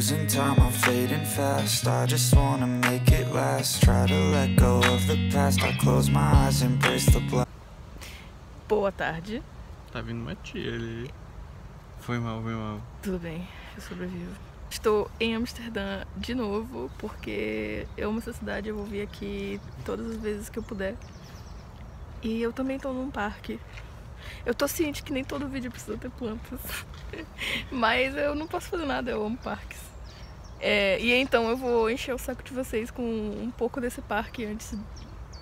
Losing time, I'm fading fast. I just wanna make it last. Try to let go of the past. I close my eyes, embrace the black. Boa tarde. Tá vindo uma tia ali. Foi mal, foi mal. Tudo bem, eu sobrevivo. Estou em Amsterdã de novo porque eu amo essa cidade, eu vou vir aqui todas as vezes que eu puder. E eu também estou num parque. Eu tô ciente que nem todo vídeo precisa ter plantas. Mas eu não posso fazer nada, eu amo parques. É, e então eu vou encher o saco de vocês com um pouco desse parque antes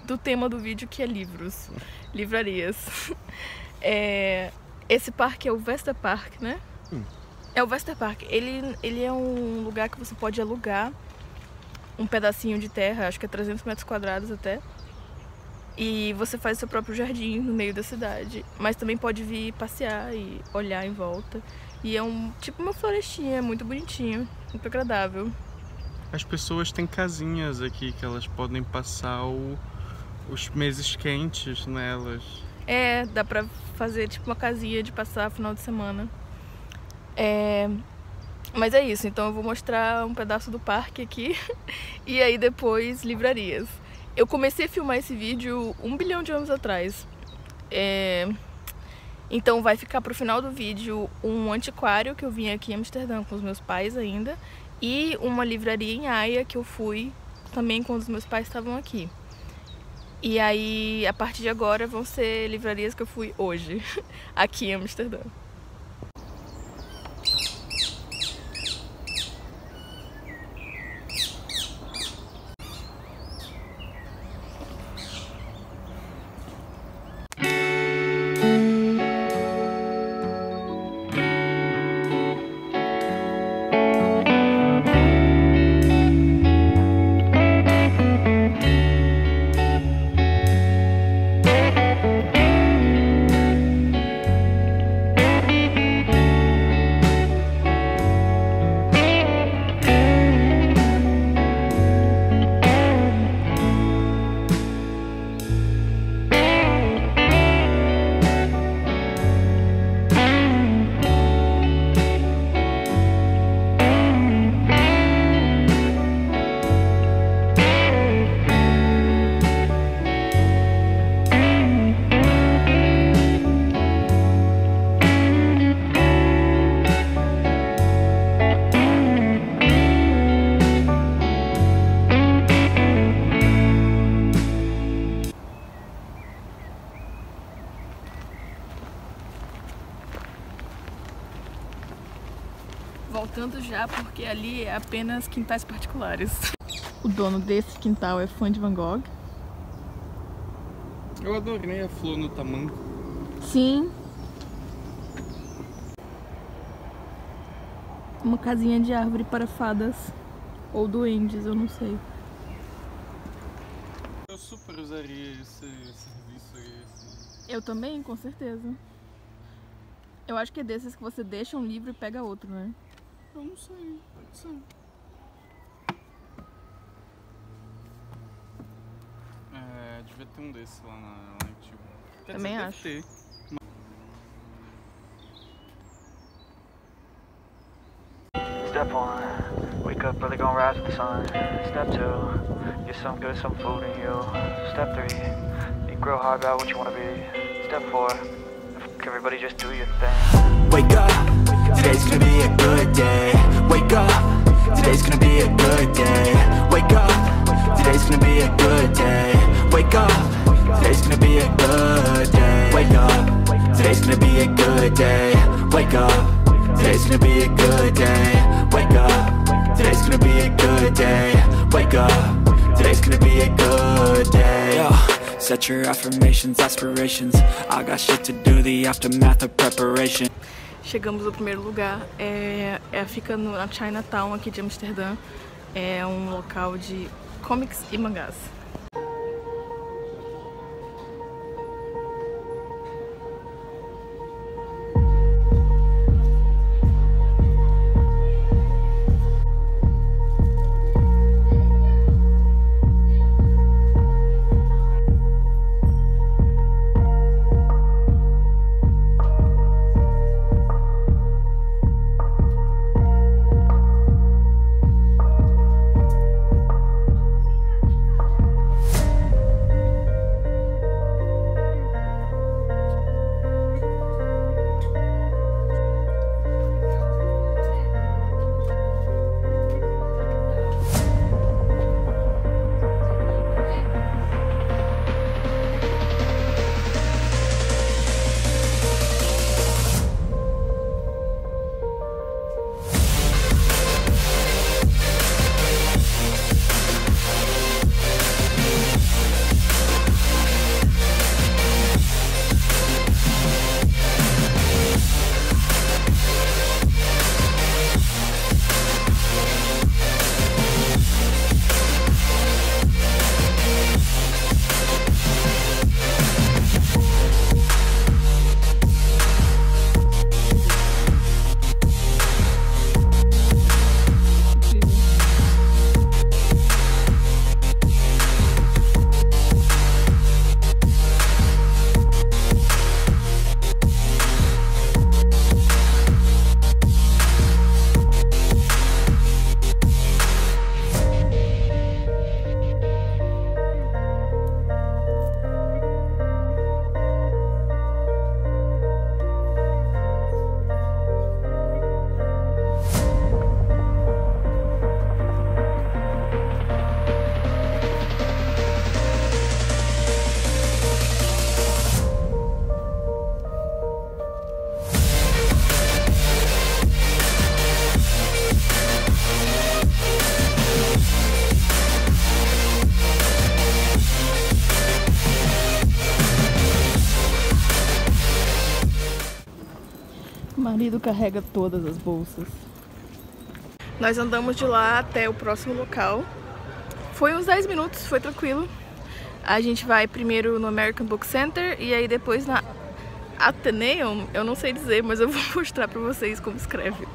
do tema do vídeo que é livros, livrarias. É, esse parque é o Vesta Park, né? Hum. É o Vesta Park. Ele, ele é um lugar que você pode alugar um pedacinho de terra, acho que é 300 metros quadrados até. E você faz seu próprio jardim no meio da cidade. Mas também pode vir passear e olhar em volta. E é um tipo uma florestinha, muito bonitinho, muito agradável. As pessoas têm casinhas aqui que elas podem passar o, os meses quentes nelas. É, dá pra fazer tipo uma casinha de passar final de semana. É... Mas é isso, então eu vou mostrar um pedaço do parque aqui e aí depois livrarias. Eu comecei a filmar esse vídeo um bilhão de anos atrás. É... Então vai ficar pro final do vídeo um antiquário que eu vim aqui em Amsterdã com os meus pais ainda e uma livraria em Haia que eu fui também quando os meus pais estavam aqui. E aí, a partir de agora, vão ser livrarias que eu fui hoje, aqui em Amsterdã. Já, porque ali é apenas quintais particulares. O dono desse quintal é fã de Van Gogh. Eu adorei a flor no tamanho. Sim. Uma casinha de árvore para fadas. Ou duendes, eu não sei. Eu super usaria esse serviço aí. Assim. Eu também, com certeza. Eu acho que é desses que você deixa um livro e pega outro, né? Eu não sei, pode ser. É, devia ter um desses lá na, lá em Tio. Quer Também dizer, acho. Deve ter. Step one, wake up early, gonna rise with the sun. Step two, get some good, some food in you. Step three, think real hard about what you wanna be. Step four, f- everybody just do your thing. Wake up, day. Wake up, today's gonna be a good day. Wake up, today's gonna be a good day. Wake up, today's gonna be a good day. Wake up, today's gonna be a good day. Wake up. Today's gonna be a good day. Wake up. Today's gonna be a good day. Wake up. Today's gonna be a good day. Set your affirmations, aspirations. I got shit to do, the aftermath of preparation. Chegamos ao primeiro lugar, é, é, fica no, na Chinatown aqui de Amsterdã. É um local de comics e mangás. Marido carrega todas as bolsas. Nós andamos de lá até o próximo local. Foi uns 10 minutos, foi tranquilo. A gente vai primeiro no American Book Center e aí depois na Athenaeum, eu não sei dizer, mas eu vou mostrar pra vocês como escreve.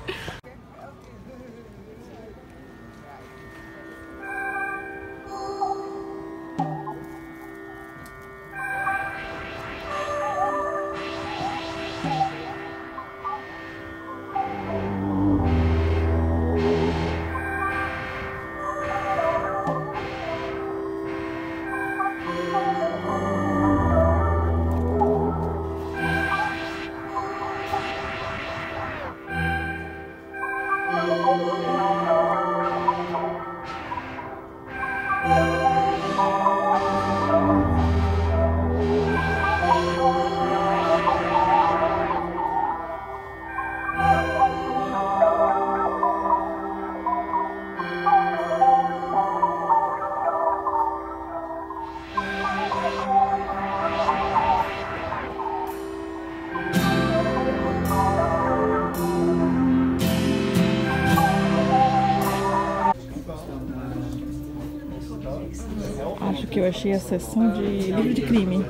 Eu achei a seção de livro de crime.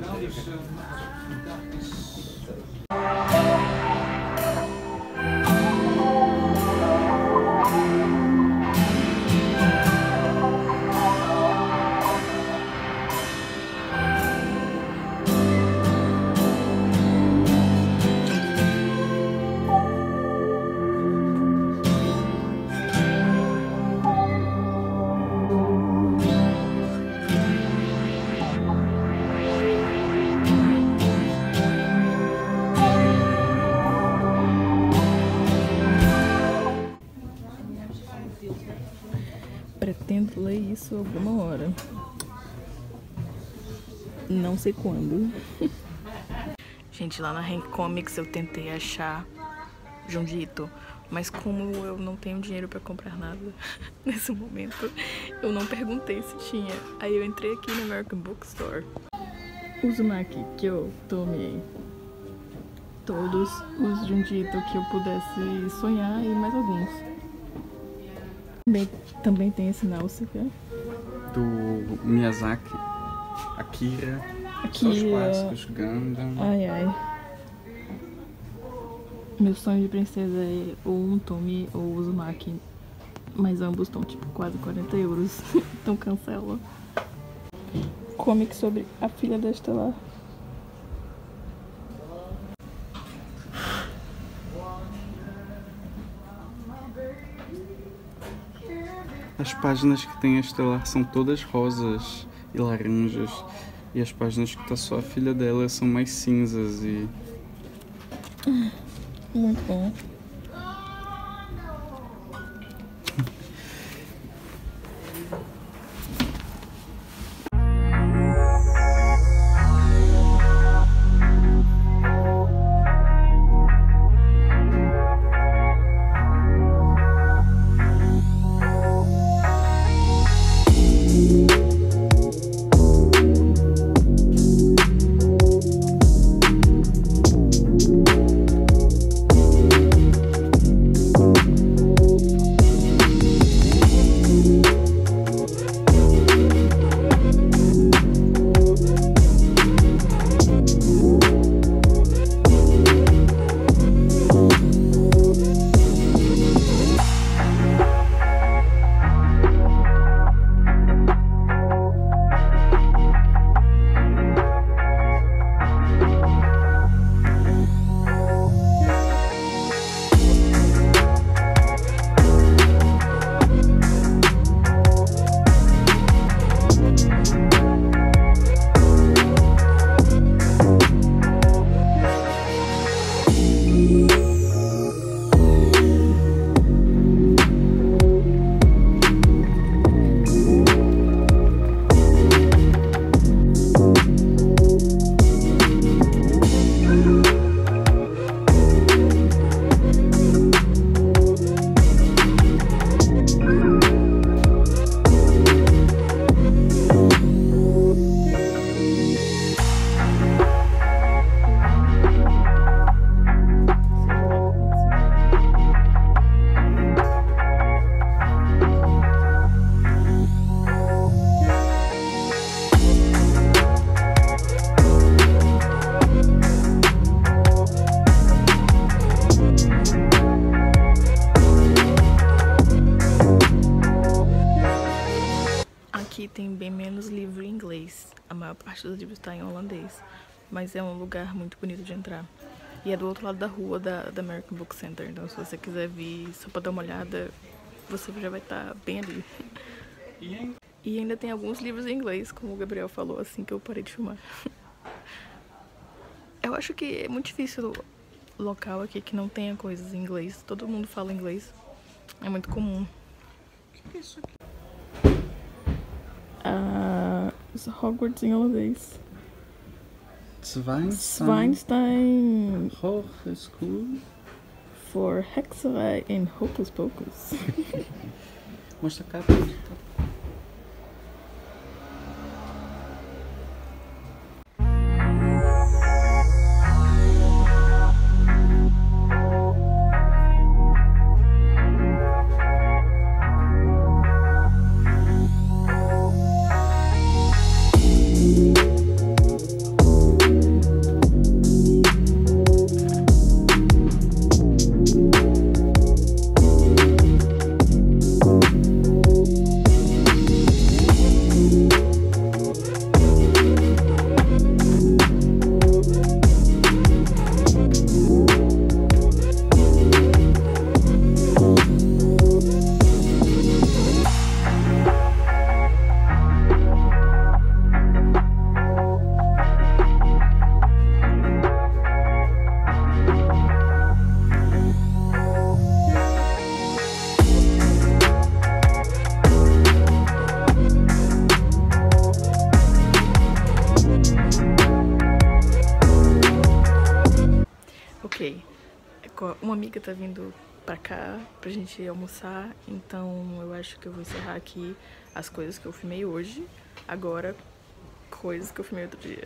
Isso alguma hora. Não sei quando. Gente, lá na Hank Comics eu tentei achar Jundito, mas como eu não tenho dinheiro pra comprar nada nesse momento, eu não perguntei se tinha. Aí eu entrei aqui no American Bookstore. Uzumaki, que eu tomei todos os Jundito que eu pudesse sonhar e mais alguns. Também, também tem esse Nausicaa. Do Miyazaki, Akira, só os Akira. clássicos, Gundam. Ai, ai. Meu sonho de princesa é ou um Tomi ou o Uzumaki. Mas ambos estão tipo quase 40 euros. então cancela. Comic sobre a filha da Estelar. As páginas que tem a Estelar são todas rosas e laranjas. E as páginas que tá só a filha dela são mais cinzas e. Muito bom. Dos livros está em holandês. Mas é um lugar muito bonito de entrar. E é do outro lado da rua da, da American Book Center. Então, se você quiser vir só pra dar uma olhada, você já vai estar tá bem ali. E ainda tem alguns livros em inglês, como o Gabriel falou, assim que eu parei de filmar. Eu acho que é muito difícil local aqui que não tenha coisas em inglês. Todo mundo fala inglês. É muito comum. O que é isso aqui? Ah, Hogwarts em holandês. Zweinstein. Schweinstein Hochschule. for Hexerei in Hocus Pocus. Mostra a capa. Amiga tá vindo pra cá pra gente almoçar, então eu acho que eu vou encerrar aqui as coisas que eu filmei hoje. Agora, coisas que eu filmei outro dia.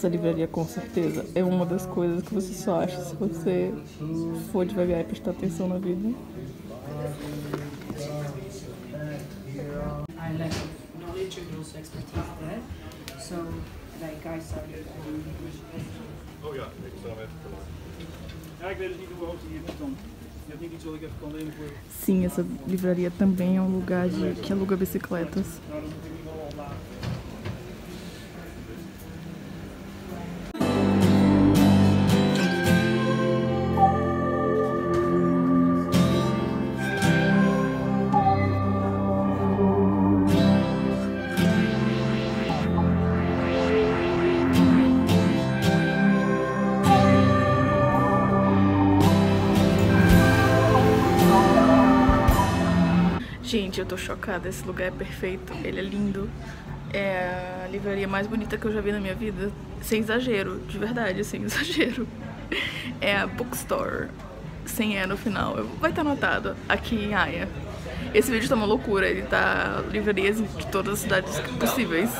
Essa livraria com certeza é uma das coisas que você só acha se você for devagar e prestar atenção na vida. I lack of knowledge and also expertise there. So, like I started. Oh ja, ik hem even. Ja, ik weet dus niet hoe hoog die hier. Sim, essa livraria também é um lugar de, que aluga bicicletas. Gente, eu tô chocada, esse lugar é perfeito, ele é lindo. É a livraria mais bonita que eu já vi na minha vida. Sem exagero, de verdade, sem exagero. É a Bookstore, sem E no final. Vai estar anotado aqui em Haia. Esse vídeo tá uma loucura, ele tá livrarias de todas as cidades possíveis.